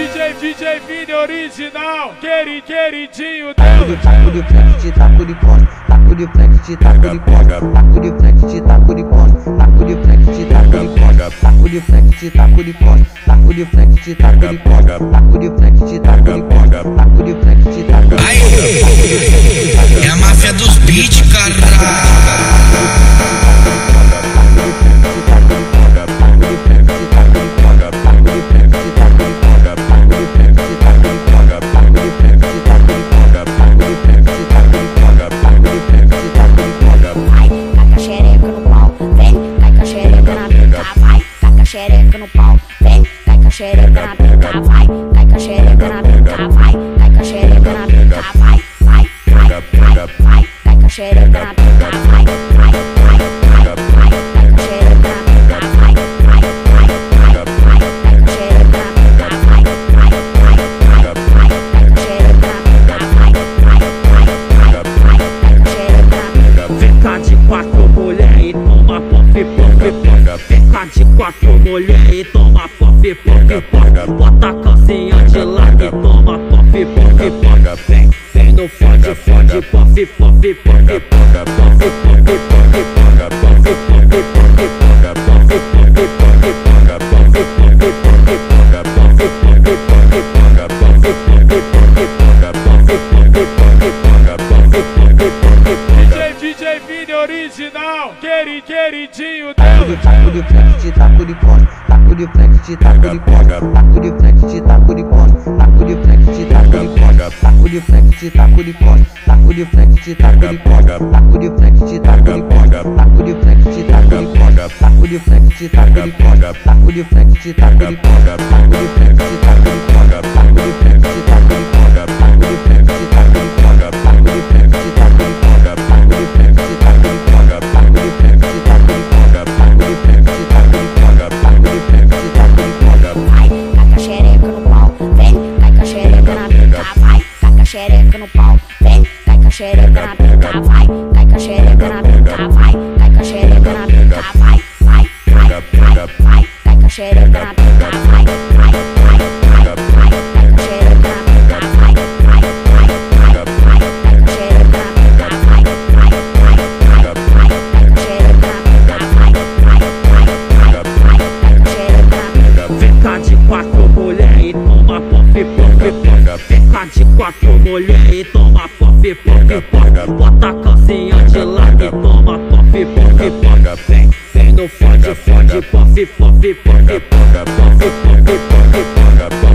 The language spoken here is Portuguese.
DJ, DJ Vini original, queri, queridinho Taco de, taco de frente, taco de costa. Taco de frente, taco de costa. Taco de frente, taco de costa. Taco de frente, taco de. Taco de frente, taco de. Taco de frente, de. Taco de pau, vem, vai, com a xereca na pica, vai, vai, com a xereca na pica, vai, vai, com a xereca na pica, vai, vai, vai, vai, vai, vai, com a xereca na pica, vai, vai, vai, vai, vai. Quatro de quatro mulher e toma pop, pop, pop. Bota a calcinha de lado e toma pop, pop, pop. Vem, vem no fode, fode, pop, pop, pop, pop. DJ, original, queri, queridinho Taco de, taco de frente, taco de. Taco de frente, taco de costa. Taco de frente, taco de costa. Taco de frente, taco de costa. Taco de frente, taco de costa. Taco de frente, taco de costa. Taco de frente, taco de costa. Taco de frente, taco de costa. Taco de frente, taco de costa. Taco de frente, taco de costa. Taco de frente, taco de. Taco de frente, taco de costa. xereca na pica, vai. Cai com a xereca na pica, vai. Cai com a xereca na pica, vai. Vai, vai, vai, vai. Cai com a xereca na pica, vai. Vai, vai, vai, vai. Fica de quatro mulher e toma pop, pop, pop Bota a calcinha de lado e toma pop, pop, pop Vem, vem no fode, fode, pop, pop, pop Pop, pop, pop, pop, pop